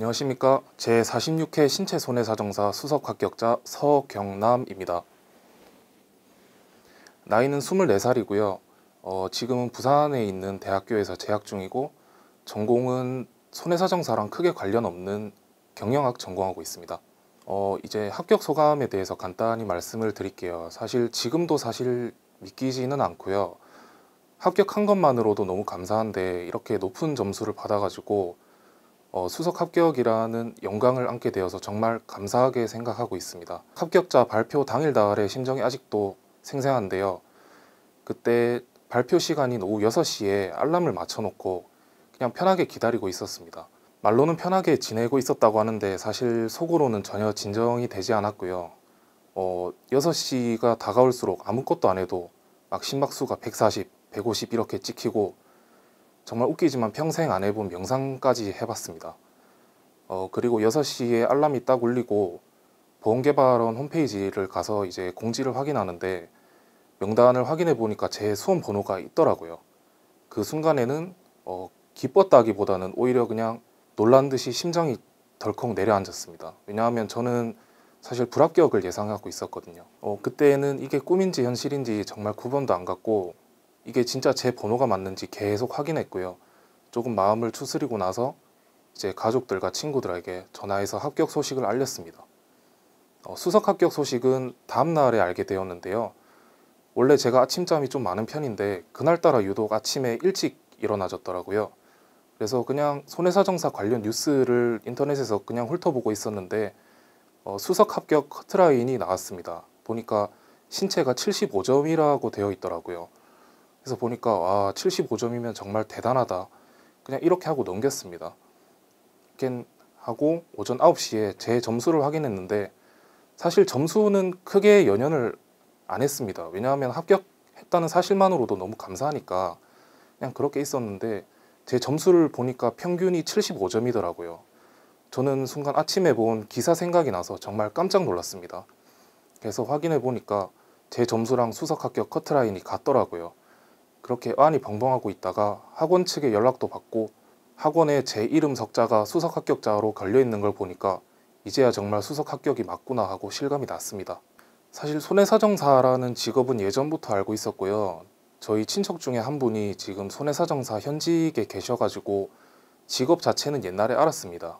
안녕하십니까 제46회 신체손해사정사 수석 합격자 서경남입니다. 나이는 24살이고요. 어, 지금은 부산에 있는 대학교에서 재학 중이고 전공은 손해사정사랑 크게 관련 없는 경영학 전공하고 있습니다. 어, 이제 합격 소감에 대해서 간단히 말씀을 드릴게요. 사실 지금도 사실 믿기지는 않고요. 합격한 것만으로도 너무 감사한데 이렇게 높은 점수를 받아가지고 어, 수석 합격이라는 영광을 안게 되어서 정말 감사하게 생각하고 있습니다. 합격자 발표 당일 달의 심정이 아직도 생생한데요. 그때 발표 시간인 오후 6시에 알람을 맞춰놓고 그냥 편하게 기다리고 있었습니다. 말로는 편하게 지내고 있었다고 하는데 사실 속으로는 전혀 진정이 되지 않았고요. 어, 6시가 다가올수록 아무것도 안 해도 막 심박수가 140, 150 이렇게 찍히고 정말 웃기지만 평생 안 해본 명상까지 해봤습니다. 어, 그리고 6시에 알람이 딱 울리고 보험개발원 홈페이지를 가서 이제 공지를 확인하는데 명단을 확인해 보니까 제 수험 번호가 있더라고요. 그 순간에는 어, 기뻤다기보다는 오히려 그냥 놀란 듯이 심장이 덜컥 내려앉았습니다. 왜냐하면 저는 사실 불합격을 예상하고 있었거든요. 어, 그때는 이게 꿈인지 현실인지 정말 구분도 안 갔고 이게 진짜 제 번호가 맞는지 계속 확인했고요. 조금 마음을 추스리고 나서 이제 가족들과 친구들에게 전화해서 합격 소식을 알렸습니다. 어, 수석 합격 소식은 다음 날에 알게 되었는데요. 원래 제가 아침잠이 좀 많은 편인데 그날따라 유독 아침에 일찍 일어나졌더라고요. 그래서 그냥 손해사정사 관련 뉴스를 인터넷에서 그냥 훑어보고 있었는데 어, 수석 합격 커트라인이 나왔습니다. 보니까 신체가 75점이라고 되어 있더라고요. 그래서 보니까 와 75점이면 정말 대단하다. 그냥 이렇게 하고 넘겼습니다. 이렇게 하고 오전 9시에 제 점수를 확인했는데 사실 점수는 크게 연연을 안 했습니다. 왜냐하면 합격했다는 사실만으로도 너무 감사하니까 그냥 그렇게 있었는데 제 점수를 보니까 평균이 75점이더라고요. 저는 순간 아침에 본 기사 생각이 나서 정말 깜짝 놀랐습니다. 그래서 확인해 보니까 제 점수랑 수석 합격 커트라인이 같더라고요. 그렇게 안이 벙벙하고 있다가 학원 측에 연락도 받고 학원에 제 이름 석자가 수석 합격자로 걸려 있는 걸 보니까 이제야 정말 수석 합격이 맞구나 하고 실감이 났습니다. 사실 손해사정사라는 직업은 예전부터 알고 있었고요. 저희 친척 중에 한 분이 지금 손해사정사 현직에 계셔가지고 직업 자체는 옛날에 알았습니다.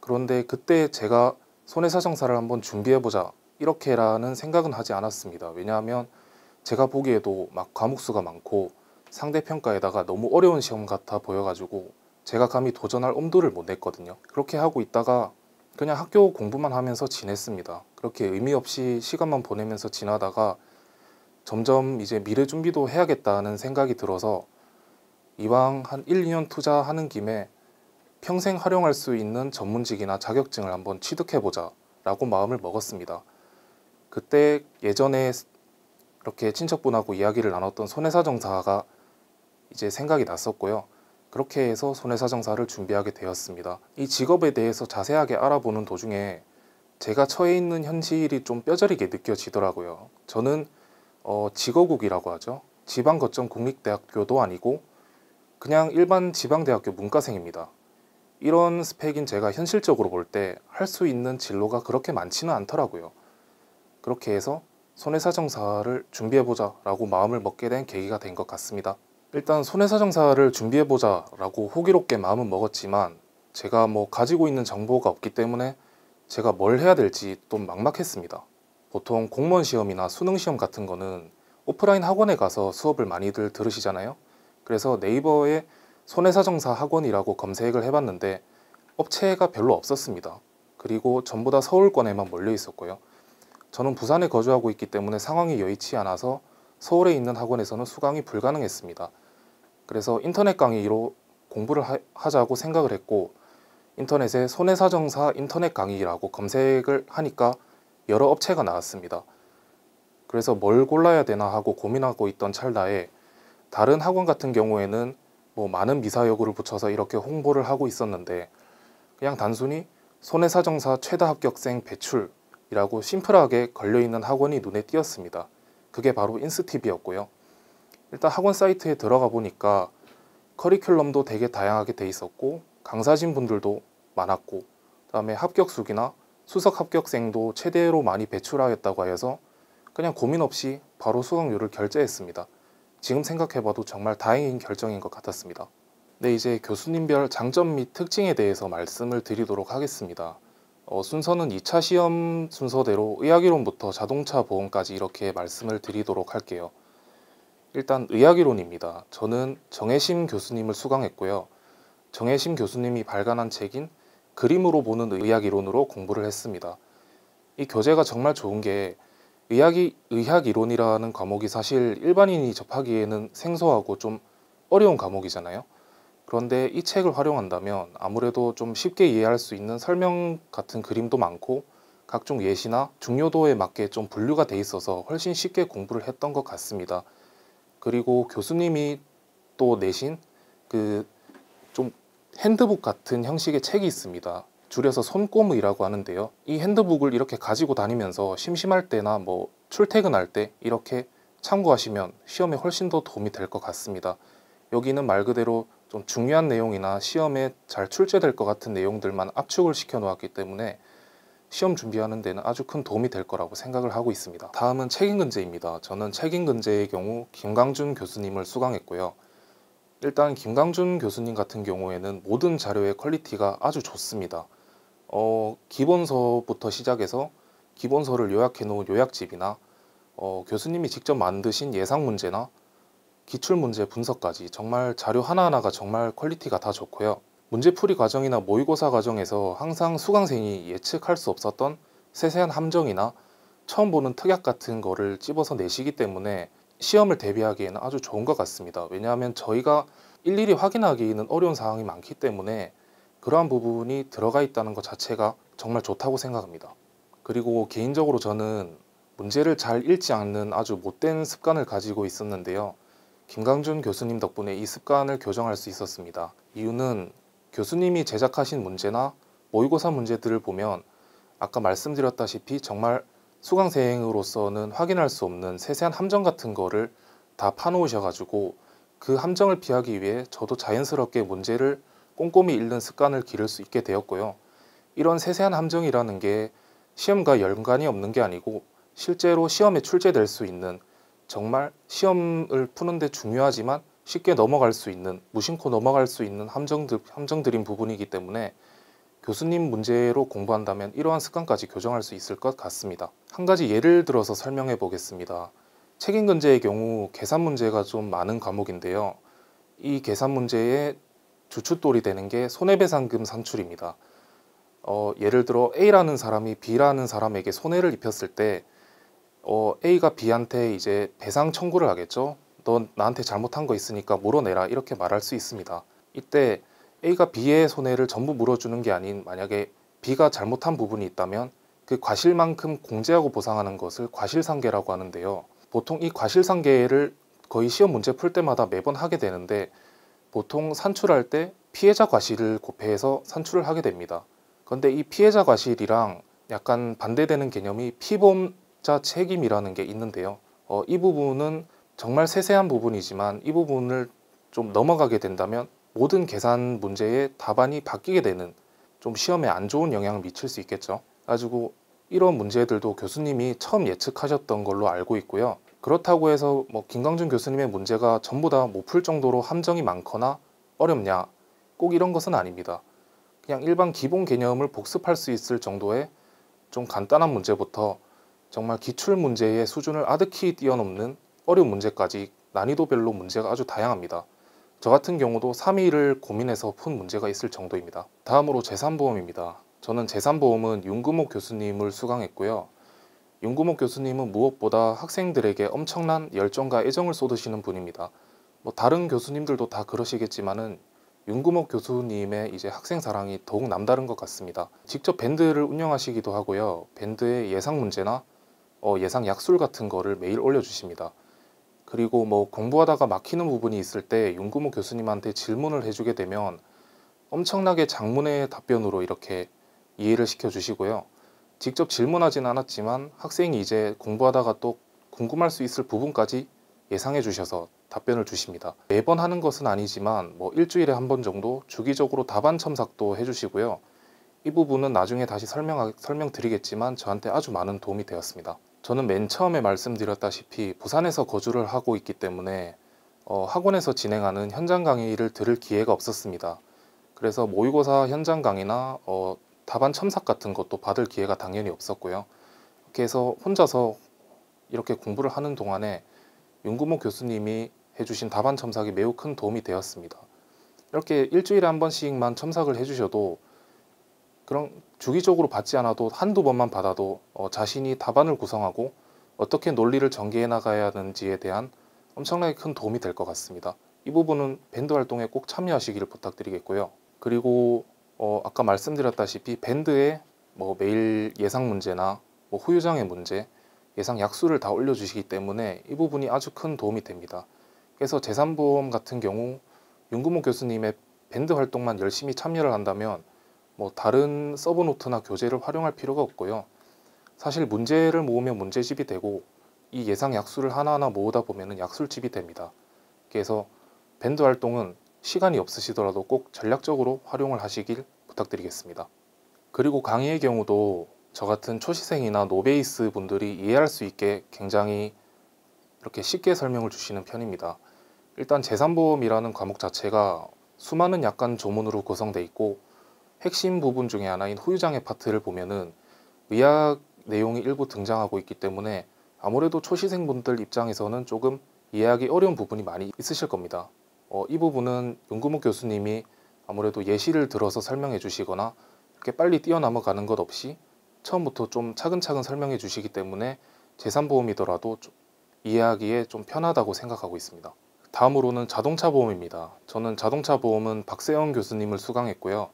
그런데 그때 제가 손해사정사를 한번 준비해보자 이렇게라는 생각은 하지 않았습니다. 왜냐하면 제가 보기에도 막 과목수가 많고 상대평가에다가 너무 어려운 시험 같아 보여가지고 제가 감히 도전할 엄두를 못 냈거든요. 그렇게 하고 있다가 그냥 학교 공부만 하면서 지냈습니다. 그렇게 의미 없이 시간만 보내면서 지나다가 점점 이제 미래 준비도 해야겠다는 생각이 들어서 이왕 한 1, 2년 투자하는 김에 평생 활용할 수 있는 전문직이나 자격증을 한번 취득해보자 라고 마음을 먹었습니다. 그때 예전에 이렇게 친척분하고 이야기를 나눴던 손해사정사가 이제 생각이 났었고요. 그렇게 해서 손해사정사를 준비하게 되었습니다. 이 직업에 대해서 자세하게 알아보는 도중에 제가 처해 있는 현실이 좀 뼈저리게 느껴지더라고요. 저는 어, 직어국이라고 하죠. 지방 거점 국립대학교도 아니고 그냥 일반 지방대학교 문과생입니다. 이런 스펙인 제가 현실적으로 볼 때 할 수 있는 진로가 그렇게 많지는 않더라고요. 그렇게 해서 손해사정사를 준비해보자 라고 마음을 먹게 된 계기가 된 것 같습니다. 일단 손해사정사를 준비해보자 라고 호기롭게 마음은 먹었지만 제가 뭐 가지고 있는 정보가 없기 때문에 제가 뭘 해야 될지 좀 막막했습니다. 보통 공무원 시험이나 수능 시험 같은 거는 오프라인 학원에 가서 수업을 많이들 들으시잖아요. 그래서 네이버에 손해사정사 학원이라고 검색을 해봤는데 업체가 별로 없었습니다. 그리고 전부 다 서울권에만 몰려 있었고요. 저는 부산에 거주하고 있기 때문에 상황이 여의치 않아서 서울에 있는 학원에서는 수강이 불가능했습니다. 그래서 인터넷 강의로 공부를 하, 자고 생각을 했고 인터넷에 손해사정사 인터넷 강의라고 검색을 하니까 여러 업체가 나왔습니다. 그래서 뭘 골라야 되나 하고 고민하고 있던 찰나에 다른 학원 같은 경우에는 뭐 많은 미사여구를 붙여서 이렇게 홍보를 하고 있었는데 그냥 단순히 손해사정사 최다 합격생 배출 이라고 심플하게 걸려있는 학원이 눈에 띄었습니다. 그게 바로 인스티비였고요. 일단 학원 사이트에 들어가 보니까 커리큘럼도 되게 다양하게 돼 있었고 강사진 분들도 많았고 그다음에 합격수기나 수석 합격생도 최대로 많이 배출하였다고 하여서 그냥 고민 없이 바로 수강료를 결제했습니다. 지금 생각해봐도 정말 다행인 결정인 것 같았습니다. 네, 이제 교수님별 장점 및 특징에 대해서 말씀을 드리도록 하겠습니다. 어, 순서는 2차 시험 순서대로 의학이론부터 자동차 보험까지 이렇게 말씀을 드리도록 할게요. 일단 의학이론입니다. 저는 정혜심 교수님을 수강했고요. 정혜심 교수님이 발간한 책인 그림으로 보는 의학이론으로 공부를 했습니다. 이 교재가 정말 좋은 게 의학이 의학 이론이라는 과목이 사실 일반인이 접하기에는 생소하고 좀 어려운 과목이잖아요. 그런데 이 책을 활용한다면 아무래도 좀 쉽게 이해할 수 있는 설명 같은 그림도 많고 각종 예시나 중요도에 맞게 좀 분류가 돼 있어서 훨씬 쉽게 공부를 했던 것 같습니다. 그리고 교수님이 또 내신 그 좀 핸드북 같은 형식의 책이 있습니다. 줄여서 손꼬무이라고 하는데요. 이 핸드북을 이렇게 가지고 다니면서 심심할 때나 뭐 출퇴근할 때 이렇게 참고하시면 시험에 훨씬 더 도움이 될 것 같습니다. 여기는 말 그대로 좀 중요한 내용이나 시험에 잘 출제될 것 같은 내용들만 압축을 시켜 놓았기 때문에 시험 준비하는 데는 아주 큰 도움이 될 거라고 생각을 하고 있습니다. 다음은 책임근제입니다. 저는 책임근제의 경우 김강준 교수님을 수강했고요. 일단 김강준 교수님 같은 경우에는 모든 자료의 quality가 아주 좋습니다. 어, 기본서부터 시작해서 기본서를 요약해 놓은 요약집이나 어, 교수님이 직접 만드신 예상 문제나 기출 문제 분석까지 정말 자료 하나하나가 정말 quality가 다 좋고요. 문제풀이 과정이나 모의고사 과정에서 항상 수강생이 예측할 수 없었던 세세한 함정이나 처음 보는 특약 같은 거를 찝어서 내시기 때문에 시험을 대비하기에는 아주 좋은 것 같습니다. 왜냐하면 저희가 일일이 확인하기는 어려운 사항이 많기 때문에 그러한 부분이 들어가 있다는 것 자체가 정말 좋다고 생각합니다. 그리고 개인적으로 저는 문제를 잘 읽지 않는 아주 못된 습관을 가지고 있었는데요. 김강준 교수님 덕분에 이 습관을 교정할 수 있었습니다. 이유는 교수님이 제작하신 문제나 모의고사 문제들을 보면 아까 말씀드렸다시피 정말 수강생으로서는 확인할 수 없는 세세한 함정 같은 거를 다 파놓으셔가지고 그 함정을 피하기 위해 저도 자연스럽게 문제를 꼼꼼히 읽는 습관을 기를 수 있게 되었고요. 이런 세세한 함정이라는 게 시험과 연관이 없는 게 아니고 실제로 시험에 출제될 수 있는 정말 시험을 푸는데 중요하지만 쉽게 넘어갈 수 있는 무심코 넘어갈 수 있는 함정들, 함정들인 부분이기 때문에 교수님 문제로 공부한다면 이러한 습관까지 교정할 수 있을 것 같습니다. 한 가지 예를 들어서 설명해 보겠습니다. 책임근제의 경우 계산 문제가 좀 많은 과목인데요. 이 계산 문제의 주춧돌이 되는 게 손해배상금 산출입니다. 어, 예를 들어 A라는 사람이 B라는 사람에게 손해를 입혔을 때 어, A가 B한테 이제 배상 청구를 하겠죠. 넌 나한테 잘못한 거 있으니까 물어내라 이렇게 말할 수 있습니다. 이때 A가 B의 손해를 전부 물어주는 게 아닌 만약에 B가 잘못한 부분이 있다면 그 과실만큼 공제하고 보상하는 것을 과실상계라고 하는데요. 보통 이 과실상계를 거의 시험 문제 풀 때마다 매번 하게 되는데 보통 산출할 때 피해자 과실을 곱해서 산출을 하게 됩니다. 그런데 이 피해자 과실이랑 약간 반대되는 개념이 피보험 자 책임이라는 게 있는데요. 어, 이 부분은 정말 세세한 부분이지만 이 부분을 좀 넘어가게 된다면 모든 계산 문제의 답안이 바뀌게 되는 좀 시험에 안 좋은 영향을 미칠 수 있겠죠. 가지고 이런 문제들도 교수님이 처음 예측하셨던 걸로 알고 있고요. 그렇다고 해서 뭐 김강준 교수님의 문제가 전부 다 못 풀 정도로 함정이 많거나 어렵냐 꼭 이런 것은 아닙니다. 그냥 일반 기본 개념을 복습할 수 있을 정도의 좀 간단한 문제부터 정말 기출 문제의 수준을 아득히 뛰어넘는 어려운 문제까지 난이도별로 문제가 아주 다양합니다. 저 같은 경우도 3일을 고민해서 푼 문제가 있을 정도입니다. 다음으로 재산보험입니다. 저는 재산보험은 윤금옥 교수님을 수강했고요. 윤구목 교수님은 무엇보다 학생들에게 엄청난 열정과 애정을 쏟으시는 분입니다. 뭐 다른 교수님들도 다 그러시겠지만은 윤구목 교수님의 이제 학생 사랑이 더욱 남다른 것 같습니다. 직접 밴드를 운영하시기도 하고요. 밴드의 예상 문제나 어, 예상 약술 같은 거를 매일 올려주십니다. 그리고 뭐 공부하다가 막히는 부분이 있을 때 윤구목 교수님한테 질문을 해주게 되면 엄청나게 장문의 답변으로 이렇게 이해를 시켜주시고요. 직접 질문하진 않았지만 학생이 이제 공부하다가 또 궁금할 수 있을 부분까지 예상해 주셔서 답변을 주십니다. 매번 하는 것은 아니지만 뭐 일주일에 한 번 정도 주기적으로 답안 첨삭도 해주시고요. 이 부분은 나중에 다시 설명 설명드리겠지만 저한테 아주 많은 도움이 되었습니다. 저는 맨 처음에 말씀드렸다시피 부산에서 거주를 하고 있기 때문에 어, 학원에서 진행하는 현장 강의를 들을 기회가 없었습니다. 그래서 모의고사 현장 강의나 어, 답안 첨삭 같은 것도 받을 기회가 당연히 없었고요. 이렇게 해서 혼자서 이렇게 공부를 하는 동안에 윤구모 교수님이 해주신 답안 첨삭이 매우 큰 도움이 되었습니다. 이렇게 일주일에 한 번씩만 첨삭을 해주셔도 그런 주기적으로 받지 않아도 한두 번만 받아도 어, 자신이 답안을 구성하고 어떻게 논리를 전개해 나가야 하는지에 대한 엄청나게 큰 도움이 될 것 같습니다. 이 부분은 밴드 활동에 꼭 참여하시기를 부탁드리겠고요. 그리고 어, 아까 말씀드렸다시피 밴드에 뭐 매일 예상 문제나 뭐 후유장애 문제, 예상 약수를 다 올려주시기 때문에 이 부분이 아주 큰 도움이 됩니다. 그래서 재산보험 같은 경우 윤구목 교수님의 밴드 활동만 열심히 참여를 한다면 뭐 다른 sub note나 교재를 활용할 필요가 없고요. 사실 문제를 모으면 문제집이 되고 이 예상 약술을 하나하나 모으다 보면 약술집이 됩니다. 그래서 밴드 활동은 시간이 없으시더라도 꼭 전략적으로 활용을 하시길 부탁드리겠습니다. 그리고 강의의 경우도 저 같은 초시생이나 no base 분들이 이해할 수 있게 굉장히 이렇게 쉽게 설명을 주시는 편입니다. 일단 재산보험이라는 과목 자체가 수많은 약관 조문으로 구성되어 있고 핵심 부분 중에 하나인 후유장애 파트를 보면은 의학 내용이 일부 등장하고 있기 때문에 아무래도 초시생분들 입장에서는 조금 이해하기 어려운 부분이 많이 있으실 겁니다. 어, 이 부분은 윤구목 교수님이 아무래도 예시를 들어서 설명해 주시거나 이렇게 빨리 뛰어넘어가는 것 없이 처음부터 좀 차근차근 설명해 주시기 때문에 재산보험이더라도 좀 이해하기에 좀 편하다고 생각하고 있습니다. 다음으로는 자동차 보험입니다. 저는 자동차 보험은 박세현 교수님을 수강했고요.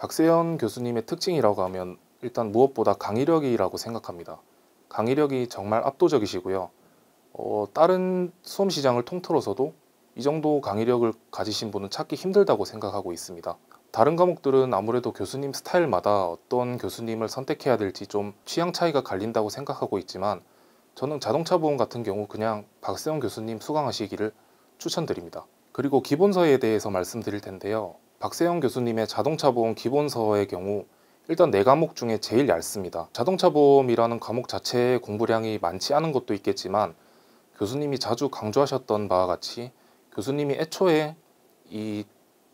박세현 교수님의 특징이라고 하면 일단 무엇보다 강의력이라고 생각합니다. 강의력이 정말 압도적이시고요. 어, 다른 수험 시장을 통틀어서도 이 정도 강의력을 가지신 분은 찾기 힘들다고 생각하고 있습니다. 다른 과목들은 아무래도 교수님 스타일마다 어떤 교수님을 선택해야 될지 좀 취향 차이가 갈린다고 생각하고 있지만 저는 자동차 보험 같은 경우 그냥 박세영 교수님 수강하시기를 추천드립니다. 그리고 기본서에 대해서 말씀드릴 텐데요. 박세영 교수님의 자동차 보험 기본서의 경우 일단 네 과목 중에 제일 얇습니다. 자동차 보험이라는 과목 자체의 공부량이 많지 않은 것도 있겠지만 교수님이 자주 강조하셨던 바와 같이 교수님이 애초에 이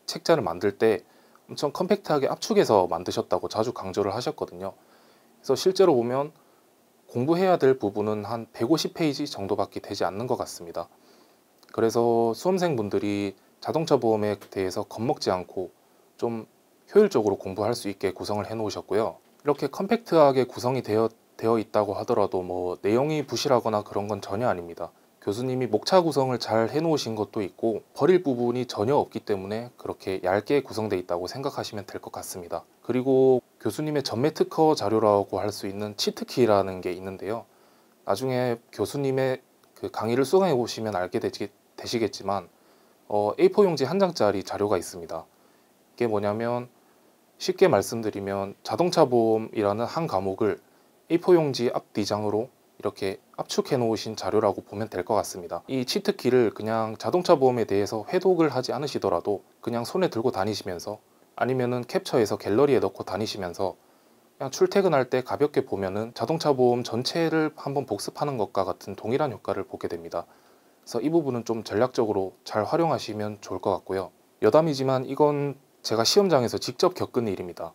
책자를 만들 때 엄청 컴팩트하게 압축해서 만드셨다고 자주 강조를 하셨거든요. 그래서 실제로 보면 공부해야 될 부분은 한 150페이지 정도밖에 되지 않는 것 같습니다. 그래서 수험생분들이 자동차 보험에 대해서 겁먹지 않고 좀 효율적으로 공부할 수 있게 구성을 해 놓으셨고요. 이렇게 컴팩트하게 구성이 되어, 되어 있다고 하더라도 뭐 내용이 부실하거나 그런 건 전혀 아닙니다. 교수님이 목차 구성을 잘 해놓으신 것도 있고 버릴 부분이 전혀 없기 때문에 그렇게 얇게 구성되어 있다고 생각하시면 될 것 같습니다. 그리고 교수님의 전매 특허 자료라고 할 수 있는 치트키라는 게 있는데요. 나중에 교수님의 그 강의를 수강해 보시면 알게 되시, 되시겠지만 어, A4 용지 한 장짜리 자료가 있습니다. 이게 뭐냐면 쉽게 말씀드리면 자동차 보험이라는 한 과목을 A4 용지 앞 뒤장으로 이렇게 압축해 놓으신 자료라고 보면 될 것 같습니다. 이 치트키를 그냥 자동차 보험에 대해서 회독을 하지 않으시더라도 그냥 손에 들고 다니시면서 아니면은 캡처해서 갤러리에 넣고 다니시면서 그냥 출퇴근할 때 가볍게 보면은 자동차 보험 전체를 한번 복습하는 것과 같은 동일한 효과를 보게 됩니다. 그래서 이 부분은 좀 전략적으로 잘 활용하시면 좋을 것 같고요. 여담이지만 이건 제가 시험장에서 직접 겪은 일입니다.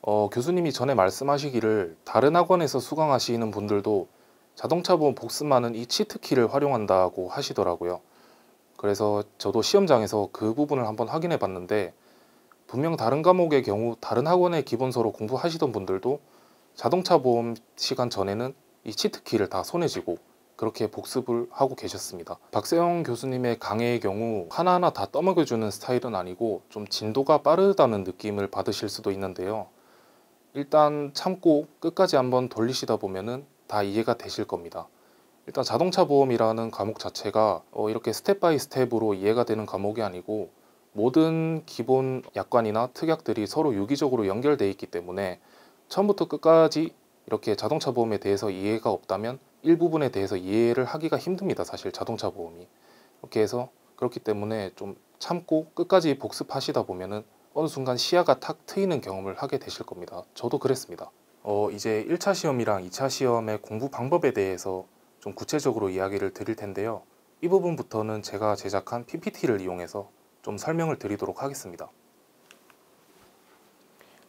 어, 교수님이 전에 말씀하시기를 다른 학원에서 수강하시는 분들도 자동차 보험 복습만은 이 치트키를 활용한다고 하시더라고요. 그래서 저도 시험장에서 그 부분을 한번 확인해 봤는데 분명 다른 과목의 경우 다른 학원의 기본서로 공부하시던 분들도 자동차 보험 시간 전에는 이 치트키를 다 손에 쥐고 그렇게 복습을 하고 계셨습니다. 박세영 교수님의 강의의 경우 하나하나 다 떠먹여주는 스타일은 아니고 좀 진도가 빠르다는 느낌을 받으실 수도 있는데요. 일단 참고 끝까지 한번 돌리시다 보면은 다 이해가 되실 겁니다. 일단 자동차 보험이라는 과목 자체가 어 이렇게 step by step으로 이해가 되는 과목이 아니고 모든 기본 약관이나 특약들이 서로 유기적으로 연결되어 있기 때문에 처음부터 끝까지 이렇게 자동차 보험에 대해서 이해가 없다면 일부분에 대해서 이해를 하기가 힘듭니다. 사실 자동차 보험이. 이렇게 해서 그렇기 때문에 좀 참고 끝까지 복습하시다 보면은 어느 순간 시야가 탁 트이는 경험을 하게 되실 겁니다. 저도 그랬습니다. 어, 이제 1차 시험이랑 2차 시험의 공부 방법에 대해서 좀 구체적으로 이야기를 드릴 텐데요. 이 부분부터는 제가 제작한 PPT를 이용해서 좀 설명을 드리도록 하겠습니다.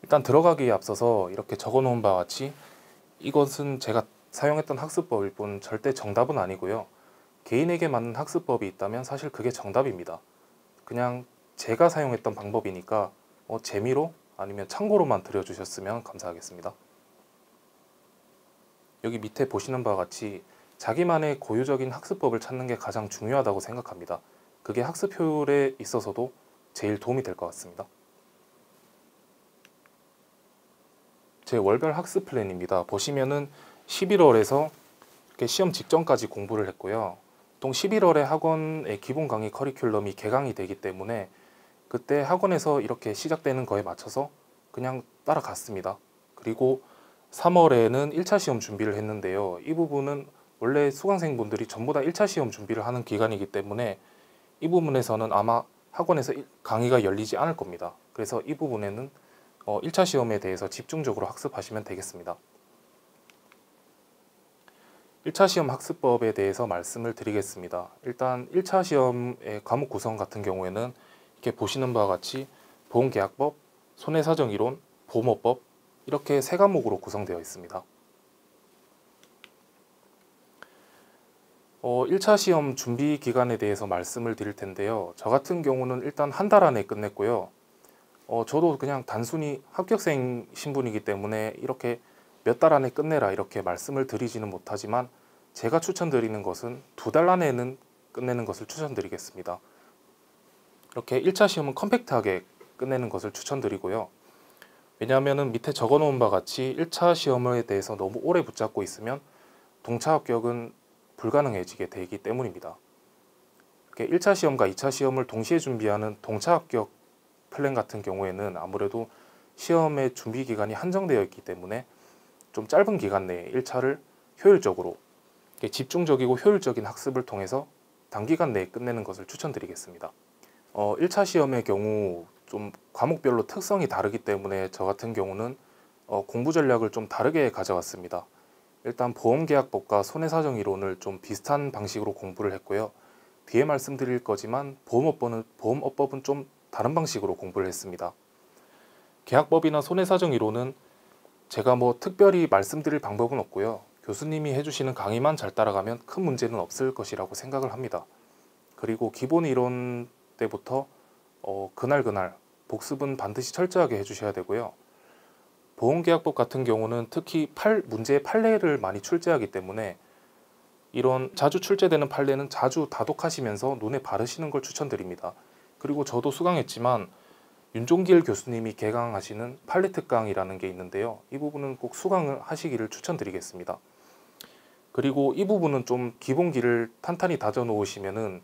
일단 들어가기에 앞서서 이렇게 적어 놓은 바와 같이 이것은 제가 사용했던 학습법일 뿐 절대 정답은 아니고요. 개인에게 맞는 학습법이 있다면 사실 그게 정답입니다. 그냥 제가 사용했던 방법이니까 어, 재미로 아니면 참고로만 들여주셨으면 감사하겠습니다. 여기 밑에 보시는 바와 같이 자기만의 고유적인 학습법을 찾는 게 가장 중요하다고 생각합니다. 그게 학습 효율에 있어서도 제일 도움이 될 것 같습니다. 제 월별 학습 플랜입니다. 보시면은 11월에서 시험 직전까지 공부를 했고요. 보통 11월에 학원의 기본 강의 커리큘럼이 개강이 되기 때문에 그때 학원에서 이렇게 시작되는 거에 맞춰서 그냥 따라갔습니다. 그리고 3월에는 1차 시험 준비를 했는데요. 이 부분은 원래 수강생분들이 전부 다 1차 시험 준비를 하는 기간이기 때문에 이 부분에서는 아마 학원에서 강의가 열리지 않을 겁니다. 그래서 이 부분에는 1차 어, 시험에 대해서 집중적으로 학습하시면 되겠습니다. 1차 시험 학습법에 대해서 말씀을 드리겠습니다. 일단 1차 시험의 과목 구성 같은 경우에는 이렇게 보시는 바와 같이 보험계약법, 손해사정이론, 보험업법 이렇게 세 과목으로 구성되어 있습니다. 어, 1차 시험 준비 기간에 대해서 말씀을 드릴 텐데요. 저 같은 경우는 일단 한 달 안에 끝냈고요. 어, 저도 그냥 단순히 합격생 신분이기 때문에 이렇게 몇 달 안에 끝내라 이렇게 말씀을 드리지는 못하지만 제가 추천드리는 것은 두 달 안에는 끝내는 것을 추천드리겠습니다. 이렇게 1차 시험은 컴팩트하게 끝내는 것을 추천드리고요. 왜냐하면 밑에 적어 놓은 바와 같이 1차 시험에 대해서 너무 오래 붙잡고 있으면 동차 합격은 불가능해지게 되기 때문입니다. 1차 시험과 2차 시험을 동시에 준비하는 동차 합격 플랜 같은 경우에는 아무래도 시험의 준비 기간이 한정되어 있기 때문에 좀 짧은 기간 내에 1차를 효율적으로 집중적이고 효율적인 학습을 통해서 단기간 내에 끝내는 것을 추천드리겠습니다. 어, 1차 시험의 경우 좀 과목별로 특성이 다르기 때문에 저 같은 경우는 어, 공부 전략을 좀 다르게 가져왔습니다. 일단 보험계약법과 손해사정 이론을 좀 비슷한 방식으로 공부를 했고요. 뒤에 말씀드릴 거지만 보험업법은, 보험업법은 좀 다른 방식으로 공부를 했습니다. 계약법이나 손해사정 이론은 제가 뭐 특별히 말씀드릴 방법은 없고요. 교수님이 해주시는 강의만 잘 따라가면 큰 문제는 없을 것이라고 생각을 합니다. 그리고 기본 이론 때부터 어, 그날 그날 복습은 반드시 철저하게 해주셔야 되고요. 보험계약법 같은 경우는 특히 팔, 문제의 판례를 많이 출제하기 때문에 이런 자주 출제되는 판례는 자주 다독하시면서 눈에 바르시는 걸 추천드립니다. 그리고 저도 수강했지만 윤종길 교수님이 개강하시는 판례 특강이라는 게 있는데요. 이 부분은 꼭 수강을 하시기를 추천드리겠습니다. 그리고 이 부분은 좀 기본기를 탄탄히 다져 놓으시면은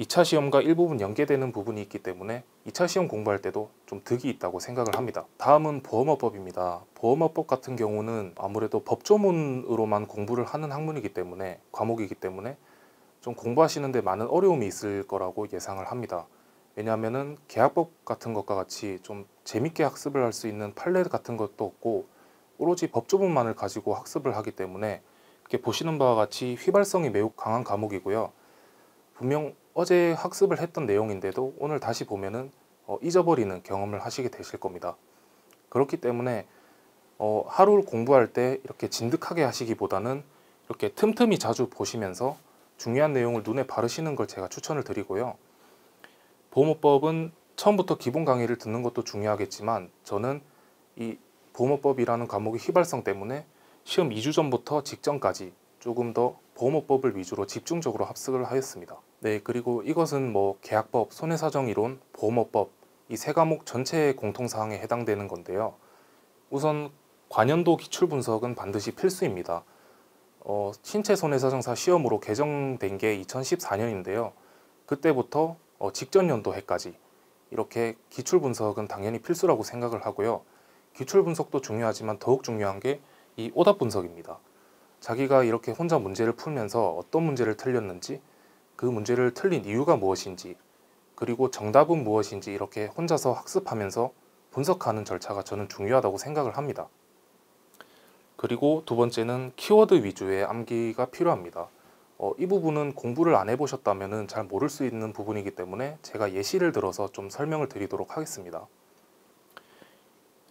2차 시험과 일부분 연계되는 부분이 있기 때문에 2차 시험 공부할 때도 좀 득이 있다고 생각을 합니다. 다음은 보험업법입니다. 보험업법 같은 경우는 아무래도 법조문으로만 공부를 하는 학문이기 때문에 과목이기 때문에 좀 공부하시는데 많은 어려움이 있을 거라고 예상을 합니다. 왜냐하면은 계약법 같은 것과 같이 좀 재밌게 학습을 할 수 있는 판례 같은 것도 없고 오로지 법조문만을 가지고 학습을 하기 때문에 이렇게 보시는 바와 같이 휘발성이 매우 강한 과목이고요. 분명 어제 학습을 했던 내용인데도 오늘 다시 보면은 어, 잊어버리는 경험을 하시게 되실 겁니다. 그렇기 때문에 어, 하루 공부할 때 이렇게 진득하게 하시기보다는 이렇게 틈틈이 자주 보시면서 중요한 내용을 눈에 바르시는 걸 제가 추천을 드리고요. 보험업법은 처음부터 기본 강의를 듣는 것도 중요하겠지만 저는 이 보험업법이라는 과목의 휘발성 때문에 시험 2주 전부터 직전까지 조금 더 보험업법을 위주로 집중적으로 합숙을 하였습니다. 네, 그리고 이것은 뭐 계약법, 손해사정이론, 보험업법 이 세 과목 전체의 공통사항에 해당되는 건데요. 우선 관연도 기출 분석은 반드시 필수입니다. 어, 신체 손해사정사 시험으로 개정된 게 2014년인데요. 그때부터 어, 직전 연도 해까지 이렇게 기출 분석은 당연히 필수라고 생각을 하고요. 기출 분석도 중요하지만 더욱 중요한 게 이 오답 분석입니다. 자기가 이렇게 혼자 문제를 풀면서 어떤 문제를 틀렸는지 그 문제를 틀린 이유가 무엇인지 그리고 정답은 무엇인지 이렇게 혼자서 학습하면서 분석하는 절차가 저는 중요하다고 생각을 합니다. 그리고 두 번째는 키워드 위주의 암기가 필요합니다. 어, 이 부분은 공부를 안 해보셨다면 잘 모를 수 있는 부분이기 때문에 제가 예시를 들어서 좀 설명을 드리도록 하겠습니다.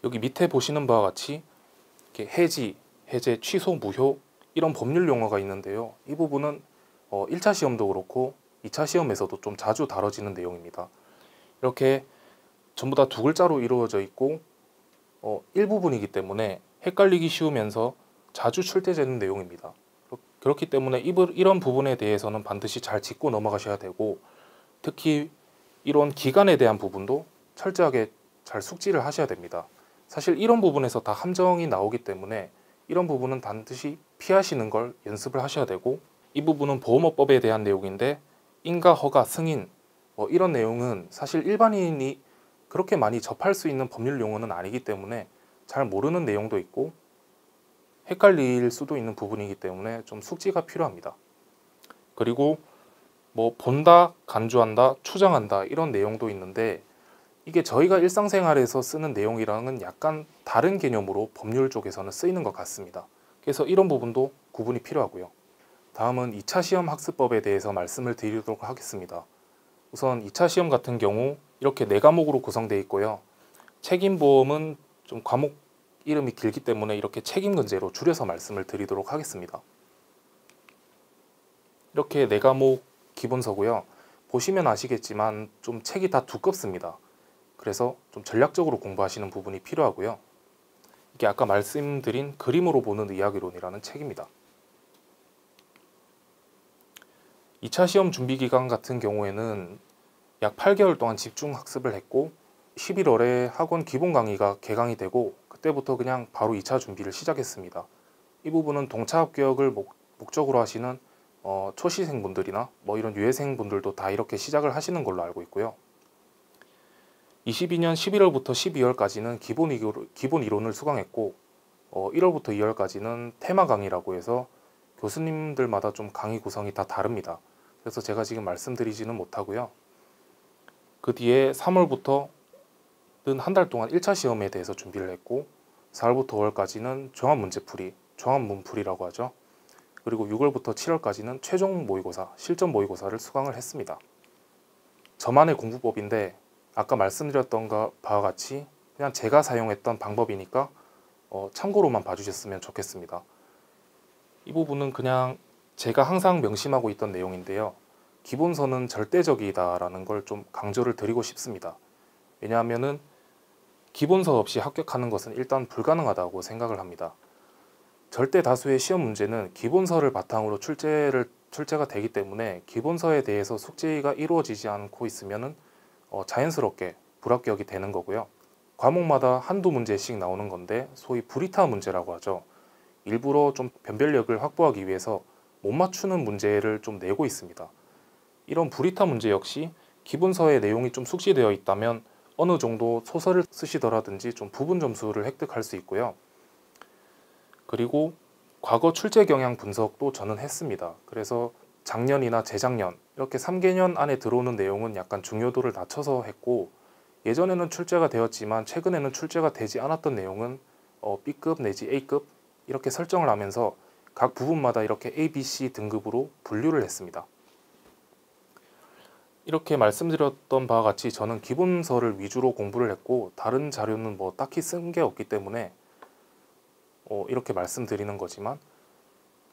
여기 밑에 보시는 바와 같이 해지, 해제, 취소, 무효 이런 법률 용어가 있는데요. 이 부분은 어, 1차 시험도 그렇고 2차 시험에서도 좀 자주 다뤄지는 내용입니다. 이렇게 전부 다 두 글자로 이루어져 있고 어, 일부분이기 때문에 헷갈리기 쉬우면서 자주 출제되는 내용입니다. 그렇기 때문에 이런 부분에 대해서는 반드시 잘 짚고 넘어가셔야 되고 특히 이런 기간에 대한 부분도 철저하게 잘 숙지를 하셔야 됩니다. 사실 이런 부분에서 다 함정이 나오기 때문에 이런 부분은 반드시 피하시는 걸 연습을 하셔야 되고 이 부분은 보험업법에 대한 내용인데 인가, 허가, 승인 뭐 이런 내용은 사실 일반인이 그렇게 많이 접할 수 있는 법률 용어는 아니기 때문에 잘 모르는 내용도 있고 헷갈릴 수도 있는 부분이기 때문에 좀 숙지가 필요합니다. 그리고 뭐 본다, 간주한다, 추정한다 이런 내용도 있는데 이게 저희가 일상생활에서 쓰는 내용이랑은 약간 다른 개념으로 법률 쪽에서는 쓰이는 것 같습니다. 그래서 이런 부분도 구분이 필요하고요. 다음은 2차 시험 학습법에 대해서 말씀을 드리도록 하겠습니다. 우선 2차 시험 같은 경우 이렇게 네 과목으로 구성되어 있고요. 책임보험은 좀 과목 이름이 길기 때문에 이렇게 책임근제로 줄여서 말씀을 드리도록 하겠습니다. 이렇게 네 과목 기본서고요. 보시면 아시겠지만 좀 책이 다 두껍습니다. 그래서 좀 전략적으로 공부하시는 부분이 필요하고요. 이게 아까 말씀드린 그림으로 보는 이야기론이라는 책입니다. 2차 시험 준비 기간 같은 경우에는 약 8개월 동안 집중 학습을 했고 11월에 학원 기본 강의가 개강이 되고 그때부터 그냥 바로 2차 준비를 시작했습니다. 이 부분은 동차 합격을 목, 적으로 하시는 어, 초시생분들이나 뭐 이런 유해생분들도 다 이렇게 시작을 하시는 걸로 알고 있고요. 22년 11월부터 12월까지는 기본, 이론, 기본 이론을 수강했고 어, 1월부터 2월까지는 테마 강의라고 해서 교수님들마다 좀 강의 구성이 다 다릅니다. 그래서 제가 지금 말씀드리지는 못하고요. 그 뒤에 3월부터 는한달 동안 1차 시험에 대해서 준비를 했고 4월부터 5월까지는 종합 문제풀이, 종합 문풀이라고 하죠. 그리고 6월부터 7월까지는 최종 모의고사, 실전 모의고사를 수강을 했습니다. 저만의 공부법인데 아까 말씀드렸던 바와 같이 그냥 제가 사용했던 방법이니까 어, 참고로만 봐주셨으면 좋겠습니다. 이 부분은 그냥 제가 항상 명심하고 있던 내용인데요. 기본서는 절대적이다라는 걸 좀 강조를 드리고 싶습니다. 왜냐하면은 기본서 없이 합격하는 것은 일단 불가능하다고 생각을 합니다. 절대 다수의 시험 문제는 기본서를 바탕으로 출제를 출제가 되기 때문에 기본서에 대해서 숙제가 이루어지지 않고 있으면은 어, 자연스럽게 불합격이 되는 거고요. 과목마다 한두 문제씩 나오는 건데 소위 브리타 문제라고 하죠. 일부러 좀 변별력을 확보하기 위해서 못 맞추는 문제를 좀 내고 있습니다. 이런 브리타 문제 역시 기본서의 내용이 좀 숙지되어 있다면 어느 정도 소설을 쓰시더라든지 좀 부분 점수를 획득할 수 있고요. 그리고 과거 출제 경향 분석도 저는 했습니다. 그래서 작년이나 재작년 이렇게 3개년 안에 들어오는 내용은 약간 중요도를 낮춰서 했고 예전에는 출제가 되었지만 최근에는 출제가 되지 않았던 내용은 어, B급 내지 A급 이렇게 설정을 하면서 각 부분마다 이렇게 A, B, C 등급으로 분류를 했습니다. 이렇게 말씀드렸던 바와 같이 저는 기본서를 위주로 공부를 했고 다른 자료는 뭐 딱히 쓴 게 없기 때문에 어, 이렇게 말씀드리는 거지만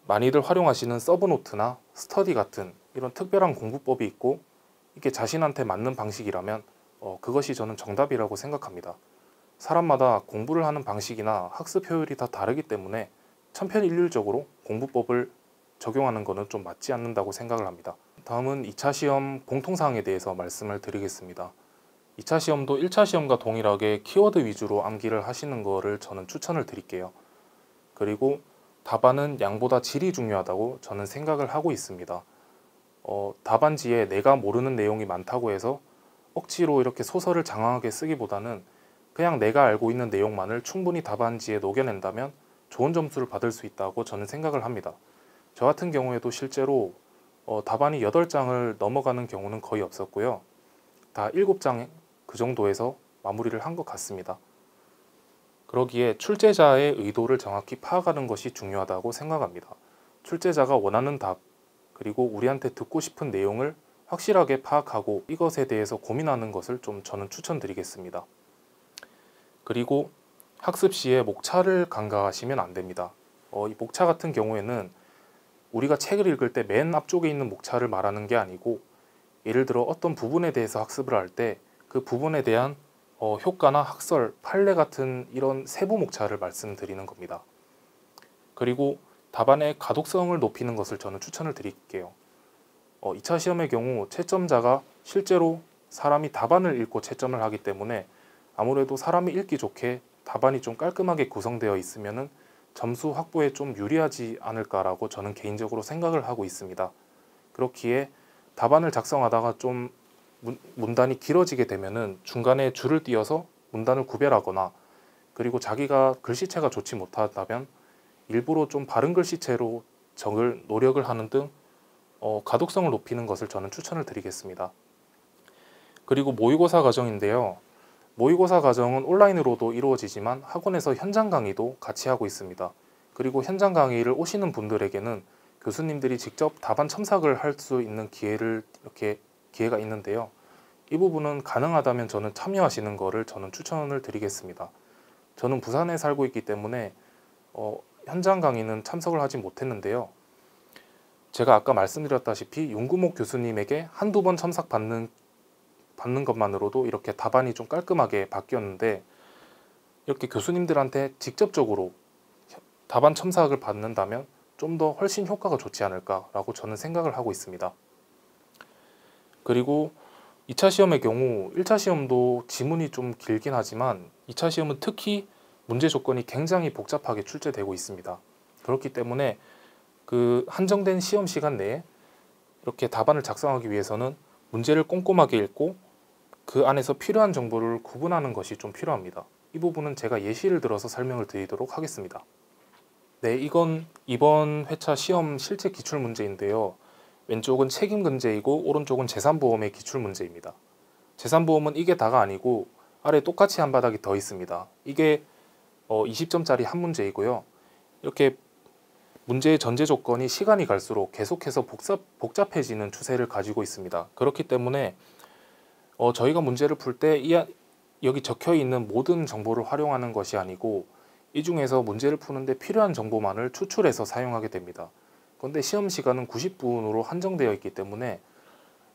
많이들 활용하시는 서브노트나 스터디 같은 이런 특별한 공부법이 있고 이게 자신한테 맞는 방식이라면 어, 그것이 저는 정답이라고 생각합니다. 사람마다 공부를 하는 방식이나 학습 효율이 다 다르기 때문에 천편일률적으로 공부법을 적용하는 것은 좀 맞지 않는다고 생각을 합니다. 다음은 2차 시험 공통사항에 대해서 말씀을 드리겠습니다. 2차 시험도 1차 시험과 동일하게 키워드 위주로 암기를 하시는 것을 저는 추천을 드릴게요. 그리고 답안은 양보다 질이 중요하다고 저는 생각을 하고 있습니다. 어, 답안지에 내가 모르는 내용이 많다고 해서 억지로 이렇게 소설을 장황하게 쓰기보다는 그냥 내가 알고 있는 내용만을 충분히 답안지에 녹여낸다면 좋은 점수를 받을 수 있다고 저는 생각을 합니다. 저 같은 경우에도 실제로 어, 답안이 8장을 넘어가는 경우는 거의 없었고요. 다 7장 그 정도에서 마무리를 한 것 같습니다. 그러기에 출제자의 의도를 정확히 파악하는 것이 중요하다고 생각합니다. 출제자가 원하는 답, 그리고 우리한테 듣고 싶은 내용을 확실하게 파악하고 이것에 대해서 고민하는 것을 좀 저는 추천드리겠습니다. 그리고 학습 시에 목차를 간과하시면 안 됩니다. 어, 이 목차 같은 경우에는 우리가 책을 읽을 때 맨 앞쪽에 있는 목차를 말하는 게 아니고 예를 들어 어떤 부분에 대해서 학습을 할 때 그 부분에 대한 어, 효과나 학설, 판례 같은 이런 세부 목차를 말씀드리는 겁니다. 그리고 답안의 가독성을 높이는 것을 저는 추천을 드릴게요. 어, 2차 시험의 경우 채점자가 실제로 사람이 답안을 읽고 채점을 하기 때문에 아무래도 사람이 읽기 좋게 답안이 좀 깔끔하게 구성되어 있으면 점수 확보에 좀 유리하지 않을까라고 저는 개인적으로 생각을 하고 있습니다. 그렇기에 답안을 작성하다가 좀 문, 문단이 길어지게 되면은 중간에 줄을 띄어서 문단을 구별하거나 그리고 자기가 글씨체가 좋지 못하다면 일부러 좀 바른 글씨체로 적을 노력을 하는 등 어, 가독성을 높이는 것을 저는 추천을 드리겠습니다. 그리고 모의고사 과정인데요. 모의고사 과정은 온라인으로도 이루어지지만 학원에서 현장 강의도 같이 하고 있습니다. 그리고 현장 강의를 오시는 분들에게는 교수님들이 직접 답안 첨삭을 할 수 있는 기회를 이렇게 기회가 있는데요. 이 부분은 가능하다면 저는 참여하시는 것을 저는 추천을 드리겠습니다. 저는 부산에 살고 있기 때문에 어, 현장 강의는 참석을 하지 못했는데요. 제가 아까 말씀드렸다시피 윤구목 교수님에게 한두 번 첨삭 받는 받는 것만으로도 이렇게 답안이 좀 깔끔하게 바뀌었는데 이렇게 교수님들한테 직접적으로 답안 첨삭을 받는다면 좀 더 훨씬 효과가 좋지 않을까라고 저는 생각을 하고 있습니다. 그리고 2차 시험의 경우 1차 시험도 지문이 좀 길긴 하지만 2차 시험은 특히 문제 조건이 굉장히 복잡하게 출제되고 있습니다. 그렇기 때문에 그 한정된 시험 시간 내에 이렇게 답안을 작성하기 위해서는 문제를 꼼꼼하게 읽고 그 안에서 필요한 정보를 구분하는 것이 좀 필요합니다. 이 부분은 제가 예시를 들어서 설명을 드리도록 하겠습니다. 네, 이건 이번 회차 시험 실제 기출 문제인데요. 왼쪽은 책임 근제이고 오른쪽은 재산보험의 기출 문제입니다. 재산보험은 이게 다가 아니고 아래 똑같이 한 바닥이 더 있습니다. 이게 어 20점짜리 한 문제이고요. 이렇게 문제의 전제 조건이 시간이 갈수록 계속해서 복잡, 복잡해지는 추세를 가지고 있습니다. 그렇기 때문에 어 저희가 문제를 풀 때 여기 적혀 있는 모든 정보를 활용하는 것이 아니고 이 중에서 문제를 푸는데 필요한 정보만을 추출해서 사용하게 됩니다. 그런데 시험 시간은 90분으로 한정되어 있기 때문에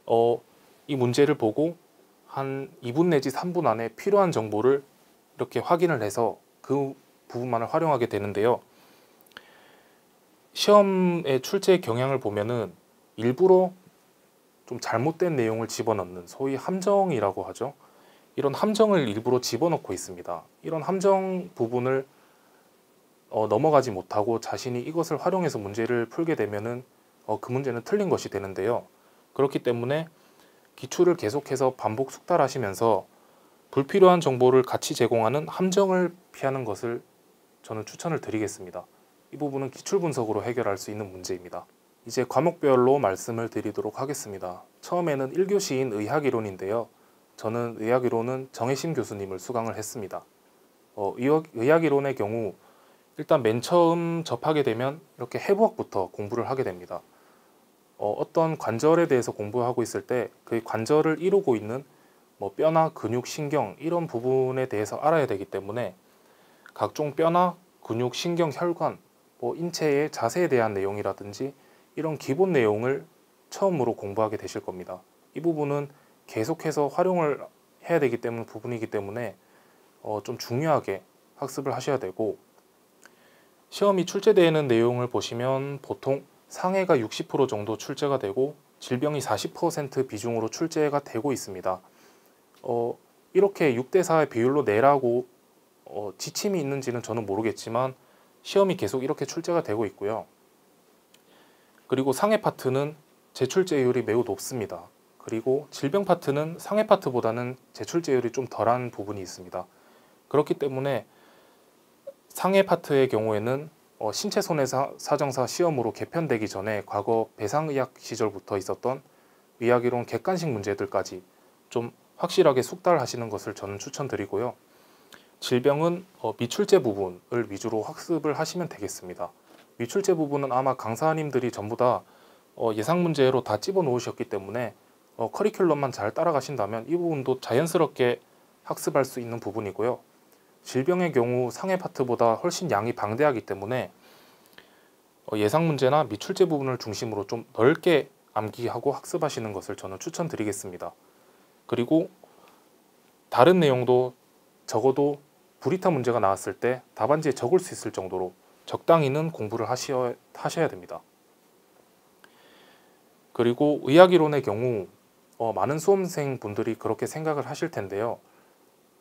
어, 이 문제를 보고 한 2분 내지 3분 안에 필요한 정보를 이렇게 확인을 해서 그 부분만을 활용하게 되는데요. 시험의 출제 경향을 보면은 일부러 좀 잘못된 내용을 집어넣는 소위 함정이라고 하죠. 이런 함정을 일부러 집어넣고 있습니다. 이런 함정 부분을 어, 넘어가지 못하고 자신이 이것을 활용해서 문제를 풀게 되면은 어, 그 문제는 틀린 것이 되는데요. 그렇기 때문에 기출을 계속해서 반복 숙달하시면서 불필요한 정보를 같이 제공하는 함정을 피하는 것을 저는 추천을 드리겠습니다. 이 부분은 기출 분석으로 해결할 수 있는 문제입니다. 이제 과목별로 말씀을 드리도록 하겠습니다. 처음에는 1교시인 의학이론인데요. 저는 의학이론은 정혜심 교수님을 수강을 했습니다. 어, 의학이론의 경우 일단 맨 처음 접하게 되면 이렇게 해부학부터 공부를 하게 됩니다. 어, 떤 관절에 대해서 공부하고 있을 때 그 관절을 이루고 있는 뭐 뼈나 근육, 신경 이런 부분에 대해서 알아야 되기 때문에 각종 뼈나 근육, 신경, 혈관, 뭐 인체의 자세에 대한 내용이라든지 이런 기본 내용을 처음으로 공부하게 되실 겁니다. 이 부분은 계속해서 활용을 해야 되기 때문 부분이기 때문에 어, 좀 중요하게 학습을 하셔야 되고 시험이 출제되는 내용을 보시면 보통 상해가 60% 정도 출제가 되고 질병이 40% 비중으로 출제가 되고 있습니다. 어, 이렇게 6대 4의 비율로 내라고 어, 지침이 있는지는 저는 모르겠지만 시험이 계속 이렇게 출제가 되고 있고요. 그리고 상해 파트는 재출제율이 매우 높습니다. 그리고 질병 파트는 상해 파트보다는 재출제율이 좀 덜한 부분이 있습니다. 그렇기 때문에 상해 파트의 경우에는 어, 신체 손해사 사정사 시험으로 개편되기 전에 과거 배상의학 시절부터 있었던 의학이론 객관식 문제들까지 좀 확실하게 숙달하시는 것을 저는 추천드리고요. 질병은 어, 미출제 부분을 위주로 학습을 하시면 되겠습니다. 미출제 부분은 아마 강사님들이 전부 다 어, 예상 문제로 다 집어 놓으셨기 때문에 어, 커리큘럼만 잘 따라가신다면 이 부분도 자연스럽게 학습할 수 있는 부분이고요. 질병의 경우 상해 파트보다 훨씬 양이 방대하기 때문에 어, 예상 문제나 미출제 부분을 중심으로 좀 넓게 암기하고 학습하시는 것을 저는 추천드리겠습니다. 그리고 다른 내용도 적어도 브리타 문제가 나왔을 때 답안지에 적을 수 있을 정도로 적당히는 공부를 하셔야, 하셔야 됩니다. 그리고 의학이론의 경우 어, 많은 수험생 분들이 그렇게 생각을 하실 텐데요.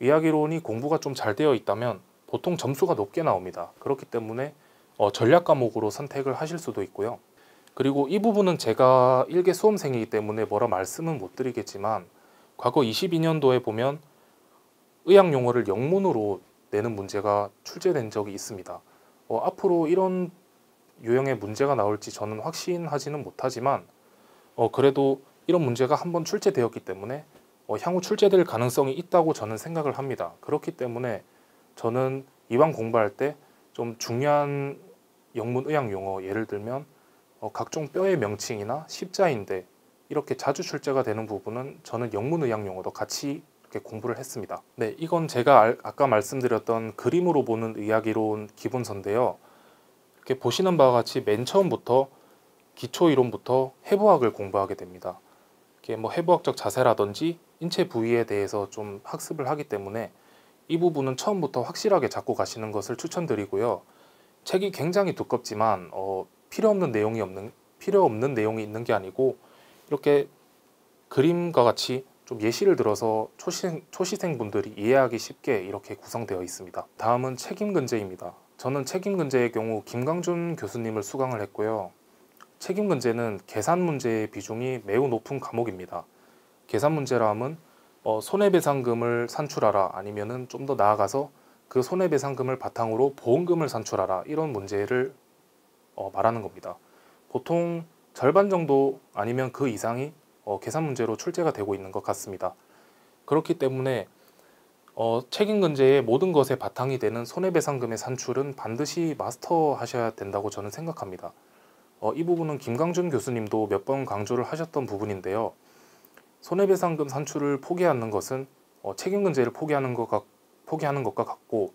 의학이론이 공부가 좀 잘 되어 있다면 보통 점수가 높게 나옵니다. 그렇기 때문에 어, 전략 과목으로 선택을 하실 수도 있고요. 그리고 이 부분은 제가 일개 수험생이기 때문에 뭐라 말씀은 못 드리겠지만 과거 22년도에 보면 의학 용어를 영문으로 내는 문제가 출제된 적이 있습니다. 어, 앞으로 이런 유형의 문제가 나올지 저는 확신하지는 못하지만 어, 그래도 이런 문제가 한번 출제되었기 때문에 어, 향후 출제될 가능성이 있다고 저는 생각을 합니다. 그렇기 때문에 저는 이왕 공부할 때 좀 중요한 영문 의학 용어 예를 들면 어, 각종 뼈의 명칭이나 십자인대 이렇게 자주 출제가 되는 부분은 저는 영문 의학 용어도 같이 이렇게 공부를 했습니다. 네, 이건 제가 알, 아까 말씀드렸던 그림으로 보는 의학 이론 기본서인데요. 이렇게 보시는 바와 같이 맨 처음부터 기초 이론부터 해부학을 공부하게 됩니다. 이렇게 뭐 해부학적 자세라든지 인체 부위에 대해서 좀 학습을 하기 때문에 이 부분은 처음부터 확실하게 잡고 가시는 것을 추천드리고요. 책이 굉장히 두껍지만 어, 필요 없는 내용이 없는 필요 없는 내용이 있는 게 아니고 이렇게 그림과 같이 좀 예시를 들어서 초시생, 초시생분들이 이해하기 쉽게 이렇게 구성되어 있습니다. 다음은 책임근제입니다. 저는 책임근제의 경우 김광준 교수님을 수강을 했고요. 책임근제는 계산 문제의 비중이 매우 높은 과목입니다. 계산 문제라 함은 어, 손해배상금을 산출하라 아니면은 좀 더 나아가서 그 손해배상금을 바탕으로 보험금을 산출하라 이런 문제를 어, 말하는 겁니다. 보통 절반 정도 아니면 그 이상이 어, 계산 문제로 출제가 되고 있는 것 같습니다. 그렇기 때문에 어, 책임근제의 모든 것에 바탕이 되는 손해배상금의 산출은 반드시 마스터하셔야 된다고 저는 생각합니다. 어, 이 부분은 김강준 교수님도 몇 번 강조를 하셨던 부분인데요. 손해배상금 산출을 포기하는 것은 어, 책임근제를 포기하는 것과 포기하는 것과 같고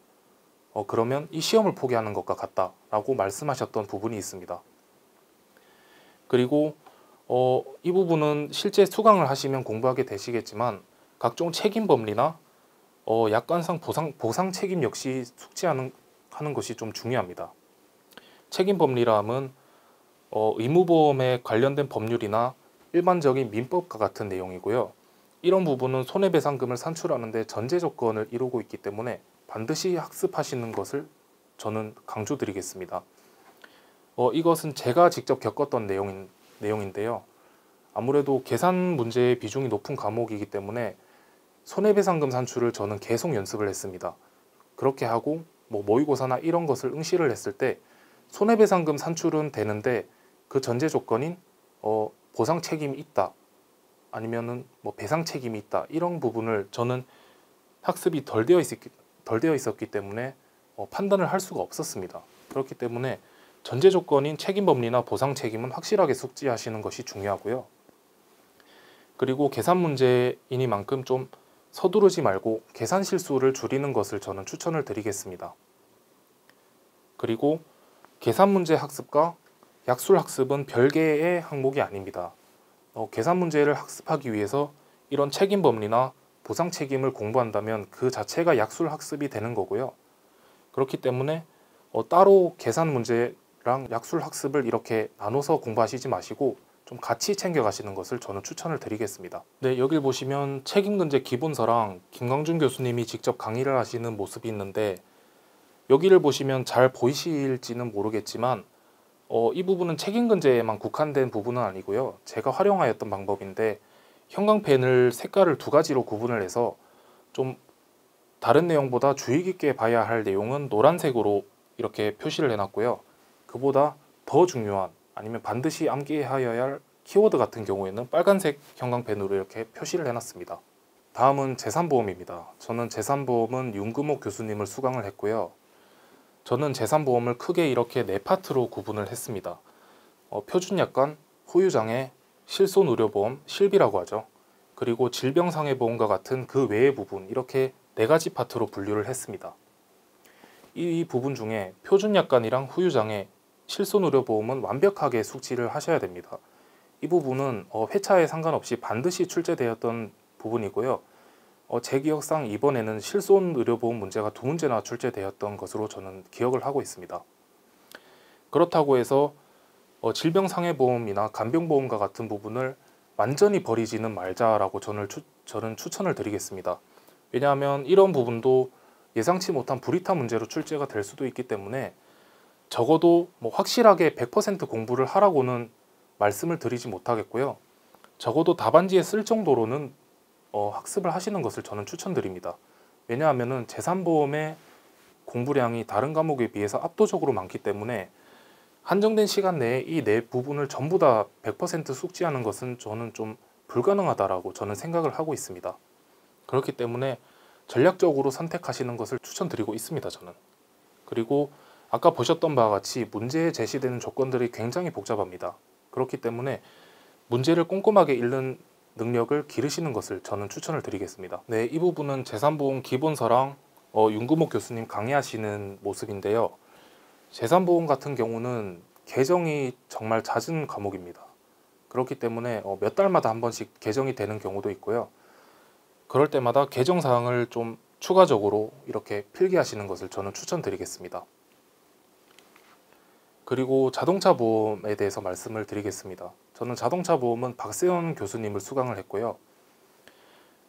어, 그러면 이 시험을 포기하는 것과 같다라고 말씀하셨던 부분이 있습니다. 그리고 어, 이 부분은 실제 수강을 하시면 공부하게 되시겠지만 각종 책임 법리나 어, 약관상 보상, 보상 책임 역시 숙지하는 하는 것이 좀 중요합니다. 책임 법리라 함은 어, 의무보험에 관련된 법률이나 일반적인 민법과 같은 내용이고요. 이런 부분은 손해배상금을 산출하는데 전제 조건을 이루고 있기 때문에 반드시 학습하시는 것을 저는 강조드리겠습니다. 어, 이것은 제가 직접 겪었던 내용인, 내용인데요. 아무래도 계산 문제의 비중이 높은 과목이기 때문에 손해배상금 산출을 저는 계속 연습을 했습니다. 그렇게 하고 뭐 모의고사나 이런 것을 응시를 했을 때 손해배상금 산출은 되는데 그 전제 조건인 어, 보상 책임이 있다 아니면은 뭐 배상 책임이 있다 이런 부분을 저는 학습이 덜 되어 있었기, 덜 되어 있었기 때문에 어, 판단을 할 수가 없었습니다. 그렇기 때문에 전제 조건인 책임 법리나 보상 책임은 확실하게 숙지하시는 것이 중요하고요. 그리고 계산 문제이니만큼 좀 서두르지 말고 계산 실수를 줄이는 것을 저는 추천을 드리겠습니다. 그리고 계산 문제 학습과 약술 학습은 별개의 항목이 아닙니다. 어, 계산 문제를 학습하기 위해서 이런 책임 법리나 보상 책임을 공부한다면 그 자체가 약술 학습이 되는 거고요. 그렇기 때문에 어, 따로 계산 문제 랑 약술 학습을 이렇게 나눠서 공부하시지 마시고 좀 같이 챙겨 가시는 것을 저는 추천을 드리겠습니다. 네, 여길 보시면 책임근제 기본서랑 김광준 교수님이 직접 강의를 하시는 모습이 있는데 여기를 보시면 잘 보이실지는 모르겠지만 어, 이 부분은 책임근제에만 국한된 부분은 아니고요. 제가 활용하였던 방법인데 형광펜을 색깔을 두 가지로 구분을 해서 좀 다른 내용보다 주의 깊게 봐야 할 내용은 노란색으로 이렇게 표시를 해놨고요. 그보다 더 중요한 아니면 반드시 암기하여야 할 키워드 같은 경우에는 빨간색 형광펜으로 이렇게 표시를 해놨습니다. 다음은 재산보험입니다. 저는 재산보험은 윤금옥 교수님을 수강을 했고요. 저는 재산보험을 크게 이렇게 네 파트로 구분을 했습니다. 어, 표준약관, 후유장애, 실손의료보험, 실비라고 하죠. 그리고 질병상해보험과 같은 그 외의 부분 이렇게 네 가지 파트로 분류를 했습니다. 이 부분 중에 표준약관이랑 후유장애, 실손의료보험은 완벽하게 숙지를 하셔야 됩니다. 이 부분은 어, 회차에 상관없이 반드시 출제되었던 부분이고요. 어, 제 기억상 이번에는 실손의료보험 문제가 두 문제나 출제되었던 것으로 저는 기억을 하고 있습니다. 그렇다고 해서 어, 질병상해보험이나 간병보험과 같은 부분을 완전히 버리지는 말자라고 저는, 추, 저는 추천을 드리겠습니다. 왜냐하면 이런 부분도 예상치 못한 불이타 문제로 출제가 될 수도 있기 때문에 적어도 뭐 확실하게 100% 공부를 하라고는 말씀을 드리지 못하겠고요. 적어도 답안지에 쓸 정도로는 어, 학습을 하시는 것을 저는 추천드립니다. 왜냐하면 재산보험의 공부량이 다른 과목에 비해서 압도적으로 많기 때문에 한정된 시간 내에 이 네 부분을 전부 다 100% 숙지하는 것은 저는 좀 불가능하다라고 저는 생각을 하고 있습니다. 그렇기 때문에 전략적으로 선택하시는 것을 추천드리고 있습니다. 저는. 그리고 아까 보셨던 바와 같이 문제에 제시되는 조건들이 굉장히 복잡합니다. 그렇기 때문에 문제를 꼼꼼하게 읽는 능력을 기르시는 것을 저는 추천을 드리겠습니다. 네, 이 부분은 재산보험 기본서랑 어, 윤구목 교수님 강의하시는 모습인데요. 재산보험 같은 경우는 개정이 정말 잦은 과목입니다. 그렇기 때문에 어, 몇 달마다 한 번씩 개정이 되는 경우도 있고요. 그럴 때마다 개정 사항을 좀 추가적으로 이렇게 필기하시는 것을 저는 추천드리겠습니다. 그리고 자동차 보험에 대해서 말씀을 드리겠습니다. 저는 자동차 보험은 박세현 교수님을 수강을 했고요.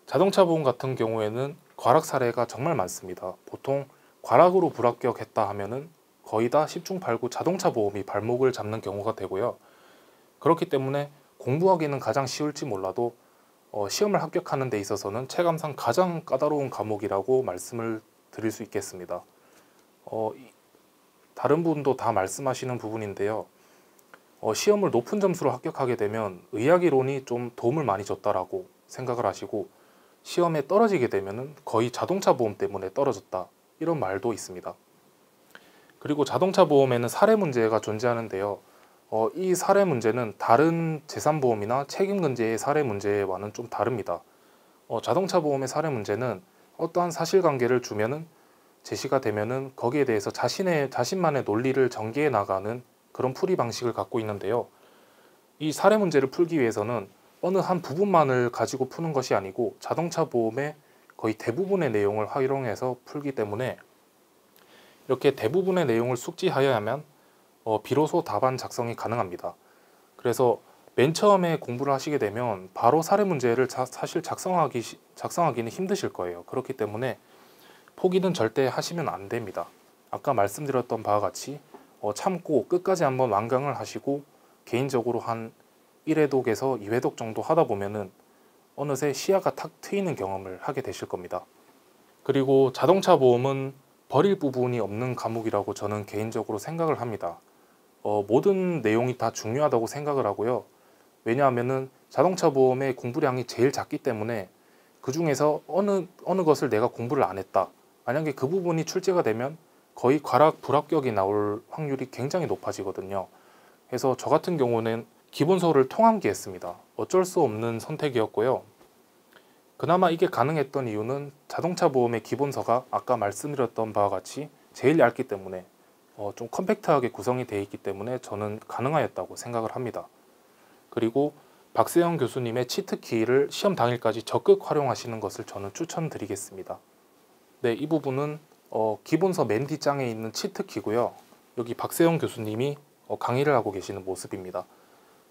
자동차 보험 같은 경우에는 과락 사례가 정말 많습니다. 보통 과락으로 불합격했다 하면은 거의 다 10중 8구 자동차 보험이 발목을 잡는 경우가 되고요. 그렇기 때문에 공부하기는 가장 쉬울지 몰라도 어, 시험을 합격하는 데 있어서는 체감상 가장 까다로운 과목이라고 말씀을 드릴 수 있겠습니다. 어, 다른 분도 다 말씀하시는 부분인데요. 어, 시험을 높은 점수로 합격하게 되면 의학이론이 좀 도움을 많이 줬다라고 생각을 하시고 시험에 떨어지게 되면 거의 자동차 보험 때문에 떨어졌다 이런 말도 있습니다. 그리고 자동차 보험에는 사례 문제가 존재하는데요. 어, 이 사례 문제는 다른 재산 보험이나 책임 근제의 사례 문제와는 좀 다릅니다. 어, 자동차 보험의 사례 문제는 어떠한 사실관계를 주면은 제시가 되면은 거기에 대해서 자신의 자신만의 논리를 전개해 나가는 그런 풀이 방식을 갖고 있는데요. 이 사례 문제를 풀기 위해서는 어느 한 부분만을 가지고 푸는 것이 아니고 자동차 보험의 거의 대부분의 내용을 활용해서 풀기 때문에 이렇게 대부분의 내용을 숙지하여야만 어, 비로소 답안 작성이 가능합니다. 그래서 맨 처음에 공부를 하시게 되면 바로 사례 문제를 자, 사실 작성하기 작성하기는 힘드실 거예요. 그렇기 때문에 포기는 절대 하시면 안 됩니다. 아까 말씀드렸던 바와 같이 어, 참고 끝까지 한번 완강을 하시고 개인적으로 한 1회독에서 2회독 정도 하다 보면은 어느새 시야가 탁 트이는 경험을 하게 되실 겁니다. 그리고 자동차 보험은 버릴 부분이 없는 과목이라고 저는 개인적으로 생각을 합니다. 어, 모든 내용이 다 중요하다고 생각을 하고요. 왜냐하면은 자동차 보험의 공부량이 제일 작기 때문에 그 중에서 어느 어느 것을 내가 공부를 안 했다. 만약에 그 부분이 출제가 되면 거의 과락 불합격이 나올 확률이 굉장히 높아지거든요. 그래서 저 같은 경우는 기본서를 통함기했습니다. 어쩔 수 없는 선택이었고요. 그나마 이게 가능했던 이유는 자동차 보험의 기본서가 아까 말씀드렸던 바와 같이 제일 얇기 때문에 어, 좀 컴팩트하게 구성이 되어 있기 때문에 저는 가능하였다고 생각을 합니다. 그리고 박세영 교수님의 치트키를 시험 당일까지 적극 활용하시는 것을 저는 추천드리겠습니다. 네, 이 부분은 어, 기본서 맨 뒷장에 있는 치트키고요. 여기 박세영 교수님이 어, 강의를 하고 계시는 모습입니다.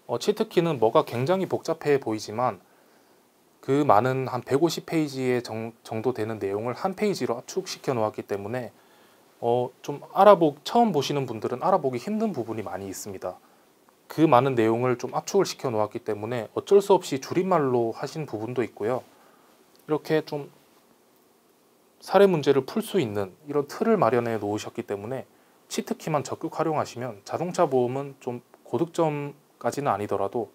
어, 치트키는 뭐가 굉장히 복잡해 보이지만 그 많은 한 150페이지의 정, 정도 되는 내용을 한 페이지로 압축시켜 놓았기 때문에 어, 좀 알아보 처음 보시는 분들은 알아보기 힘든 부분이 많이 있습니다. 그 많은 내용을 좀 압축을 시켜 놓았기 때문에 어쩔 수 없이 줄임말로 하신 부분도 있고요. 이렇게 좀 사례 문제를 풀 수 있는 이런 틀을 마련해 놓으셨기 때문에 치트키만 적극 활용하시면 자동차 보험은 좀 고득점까지는 아니더라도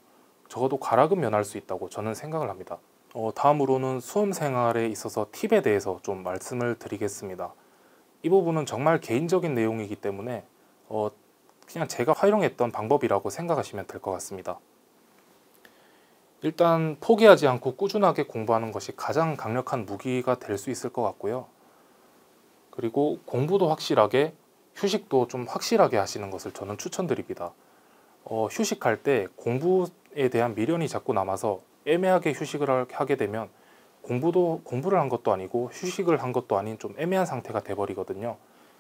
적어도 과락은 면할 수 있다고 저는 생각을 합니다. 어, 다음으로는 수험 생활에 있어서 팁에 대해서 좀 말씀을 드리겠습니다. 이 부분은 정말 개인적인 내용이기 때문에 어, 그냥 제가 활용했던 방법이라고 생각하시면 될 것 같습니다. 일단 포기하지 않고 꾸준하게 공부하는 것이 가장 강력한 무기가 될 수 있을 것 같고요. 그리고 공부도 확실하게 휴식도 좀 확실하게 하시는 것을 저는 추천드립니다. 어, 휴식할 때 공부에 대한 미련이 자꾸 남아서 애매하게 휴식을 하게 되면 공부도 공부를 한 것도 아니고 휴식을 한 것도 아닌 좀 애매한 상태가 돼버리거든요.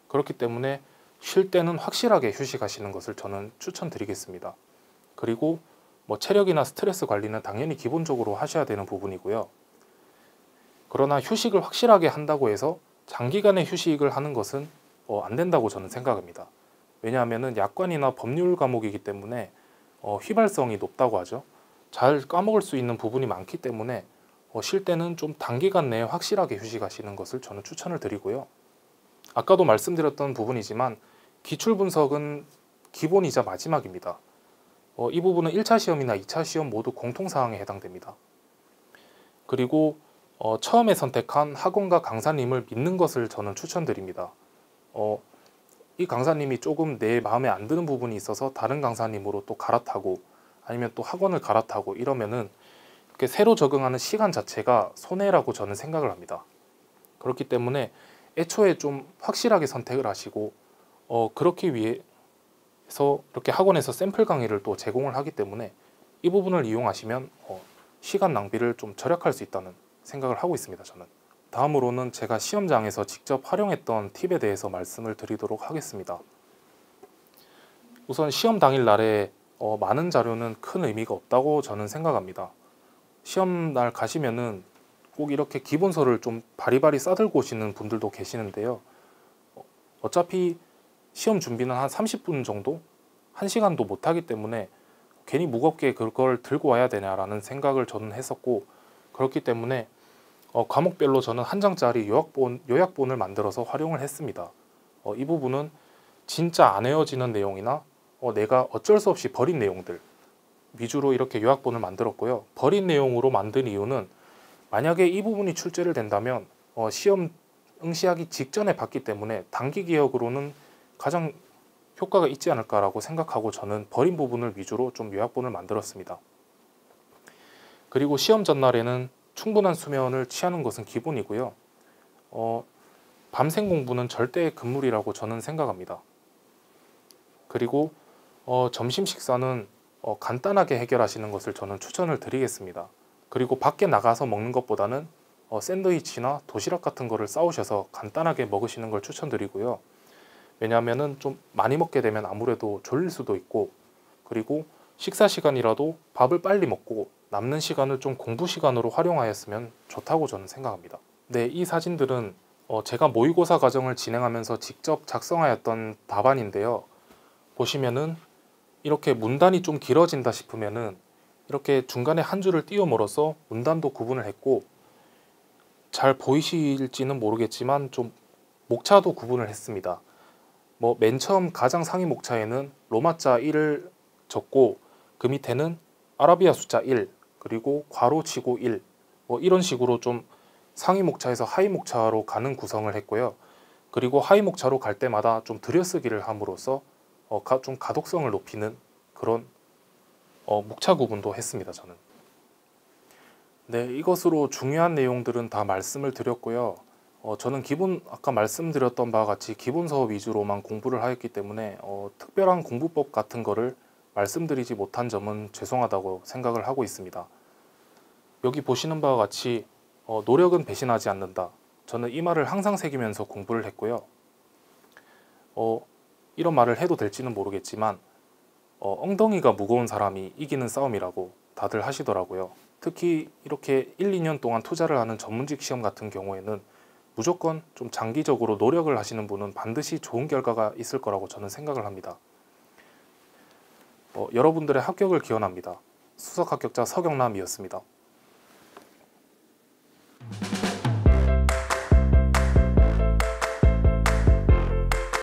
그렇기 때문에 쉴 때는 확실하게 휴식하시는 것을 저는 추천드리겠습니다. 그리고 뭐 체력이나 스트레스 관리는 당연히 기본적으로 하셔야 되는 부분이고요. 그러나 휴식을 확실하게 한다고 해서 장기간의 휴식을 하는 것은 어, 안 된다고 저는 생각합니다. 왜냐하면 약관이나 법률 과목이기 때문에 어, 휘발성이 높다고 하죠. 잘 까먹을 수 있는 부분이 많기 때문에 어, 쉴 때는 좀 단기간 내에 확실하게 휴식하시는 것을 저는 추천을 드리고요. 아까도 말씀드렸던 부분이지만 기출 분석은 기본이자 마지막입니다. 어, 이 부분은 1차 시험이나 2차 시험 모두 공통사항에 해당됩니다. 그리고 어, 처음에 선택한 학원과 강사님을 믿는 것을 저는 추천드립니다. 어, 이 강사님이 조금 내 마음에 안 드는 부분이 있어서 다른 강사님으로 또 갈아타고 아니면 또 학원을 갈아타고 이러면은 이렇게 새로 적응하는 시간 자체가 손해라고 저는 생각을 합니다. 그렇기 때문에 애초에 좀 확실하게 선택을 하시고 어, 그렇기 위해 그래서 이렇게 학원에서 샘플 강의를 또 제공을 하기 때문에 이 부분을 이용하시면 어, 시간 낭비를 좀 절약할 수 있다는 생각을 하고 있습니다. 저는 다음으로는 제가 시험장에서 직접 활용했던 팁에 대해서 말씀을 드리도록 하겠습니다. 우선 시험 당일 날에 어, 많은 자료는 큰 의미가 없다고 저는 생각합니다. 시험 날 가시면은 꼭 이렇게 기본서를 좀 바리바리 싸들고 오시는 분들도 계시는데요. 어, 어차피 시험 준비는 한 30분 정도? 1시간도 못하기 때문에 괜히 무겁게 그걸 들고 와야 되냐라는 생각을 저는 했었고 그렇기 때문에 어, 과목별로 저는 한 장짜리 요약본, 요약본을 만들어서 활용을 했습니다. 어, 이 부분은 진짜 안 외워지는 내용이나 어, 내가 어쩔 수 없이 버린 내용들 위주로 이렇게 요약본을 만들었고요. 버린 내용으로 만든 이유는 만약에 이 부분이 출제를 된다면 어, 시험 응시하기 직전에 봤기 때문에 단기 기억으로는 가장 효과가 있지 않을까라고 생각하고 저는 버린 부분을 위주로 좀 요약본을 만들었습니다. 그리고 시험 전날에는 충분한 수면을 취하는 것은 기본이고요. 어, 밤샘 공부는 절대 금물이라고 저는 생각합니다. 그리고 어, 점심 식사는 어, 간단하게 해결하시는 것을 저는 추천을 드리겠습니다. 그리고 밖에 나가서 먹는 것보다는 어, 샌드위치나 도시락 같은 거를 싸우셔서 간단하게 먹으시는 걸 추천드리고요. 왜냐하면 좀 많이 먹게 되면 아무래도 졸릴 수도 있고 그리고 식사 시간이라도 밥을 빨리 먹고 남는 시간을 좀 공부 시간으로 활용하였으면 좋다고 저는 생각합니다. 네, 이 사진들은 어, 제가 모의고사 과정을 진행하면서 직접 작성하였던 답안인데요. 보시면은 이렇게 문단이 좀 길어진다 싶으면은 이렇게 중간에 한 줄을 띄워물어서 문단도 구분을 했고 잘 보이실지는 모르겠지만 좀 목차도 구분을 했습니다. 뭐 맨 처음 가장 상위 목차에는 로마자 1을 적고 그 밑에는 아라비아 숫자 1 그리고 괄호 치고 1 뭐 이런 식으로 좀 상위 목차에서 하위 목차로 가는 구성을 했고요. 그리고 하위 목차로 갈 때마다 좀 들여쓰기를 함으로써 어, 가, 좀 가독성을 높이는 그런 어, 목차 구분도 했습니다. 저는. 네, 이것으로 중요한 내용들은 다 말씀을 드렸고요. 어, 저는 기본 아까 말씀드렸던 바와 같이 기본서 위주로만 공부를 하였기 때문에 어, 특별한 공부법 같은 거를 말씀드리지 못한 점은 죄송하다고 생각을 하고 있습니다. 여기 보시는 바와 같이 어, 노력은 배신하지 않는다. 저는 이 말을 항상 새기면서 공부를 했고요. 어, 이런 말을 해도 될지는 모르겠지만 어, 엉덩이가 무거운 사람이 이기는 싸움이라고 다들 하시더라고요. 특히 이렇게 1, 2년 동안 투자를 하는 전문직 시험 같은 경우에는 무조건 좀 장기적으로 노력을 하시는 분은 반드시 좋은 결과가 있을 거라고 저는 생각을 합니다. 어, 여러분들의 합격을 기원합니다. 수석 합격자 서경남이었습니다.